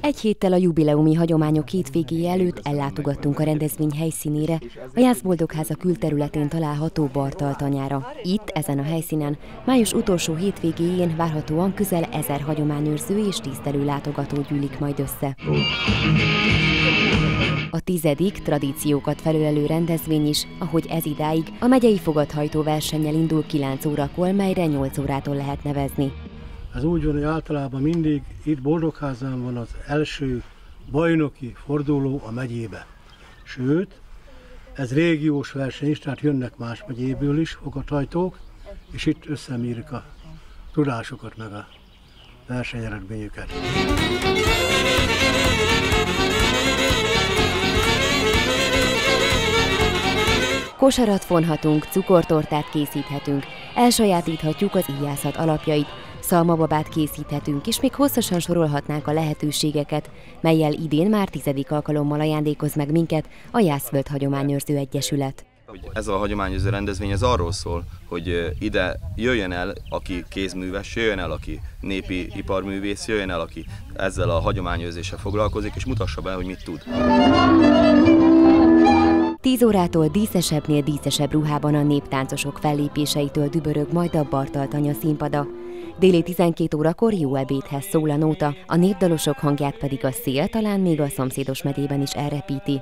Egy héttel a jubileumi hagyományok hétvégéje előtt ellátogattunk a rendezvény helyszínére, a Jászboldogháza külterületén található Bartaltanyára. Itt, ezen a helyszínen, május utolsó hétvégéjén várhatóan közel ezer hagyományőrző és tisztelő látogató gyűlik majd össze. A tizedik tradíciókat felölelő rendezvény is, ahogy ez idáig, a megyei fogadhajtó versennyel indul 9 órakor, melyre 8 órától lehet nevezni. Ez úgy van, hogy általában mindig itt Boldogházán van az első bajnoki forduló a megyébe. Sőt, ez régiós verseny is, tehát jönnek más megyéből is fogadhajtók, és itt összemírik a tudásokat meg a versenyeredményüket. Kosarat fonhatunk, cukortortát készíthetünk, elsajátíthatjuk az íjászat alapjait, szalmababát készíthetünk, és még hosszasan sorolhatnánk a lehetőségeket, melyel idén már tizedik alkalommal ajándékoz meg minket a Jászföld Hagyományőrző Egyesület. Ez a hagyományozó rendezvény az arról szól, hogy ide jöjjön el, aki kézműves, jöjjön el, aki népi iparművész, jöjjön el, aki ezzel a hagyományőrzéssel foglalkozik, és mutassa be, hogy mit tud. 10 órától díszesebbnél díszesebb ruhában a néptáncosok fellépéseitől dübörög majd a Bartaltanya színpada. Déli 12 órakor jó ebédhez szól a nóta, a népdalosok hangját pedig a szél talán még a szomszédos megyében is elrepíti.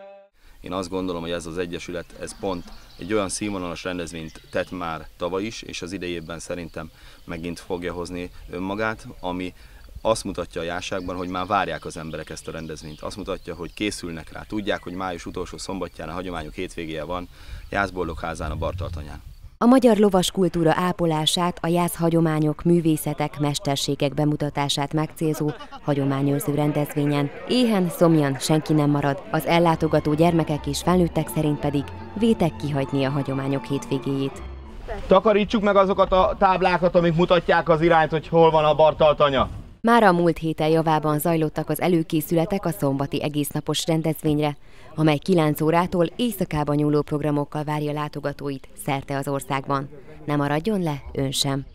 Én azt gondolom, hogy ez az Egyesület, ez pont egy olyan színvonalas rendezvényt tett már tavaly is, és az idejében szerintem megint fogja hozni önmagát, ami azt mutatja a jáságban, hogy már várják az emberek ezt a rendezvényt. Azt mutatja, hogy készülnek rá. Tudják, hogy május utolsó szombatján a hagyományok hétvégéje van, Jászboldogházán a Bartartanyán. A magyar lovas kultúra ápolását, a jász hagyományok, művészetek, mesterségek bemutatását megcélzó hagyományőrző rendezvényen. Éhen, szomjan senki nem marad, az ellátogató gyermekek és felnőttek szerint pedig vétek kihagyni a hagyományok hétvégéjét. Takarítsuk meg azokat a táblákat, amik mutatják az irányt, hogy hol van a Bartaltanya. Már a múlt héten javában zajlottak az előkészületek a szombati egésznapos rendezvényre, amely 9 órától éjszakában nyúló programokkal várja látogatóit szerte az országban. Nem maradjon le ön sem!